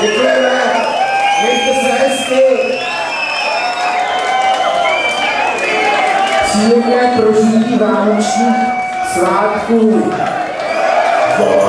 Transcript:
Děkujeme, mějte se hezky. Příjemné prožití vánočních svátků. Vole.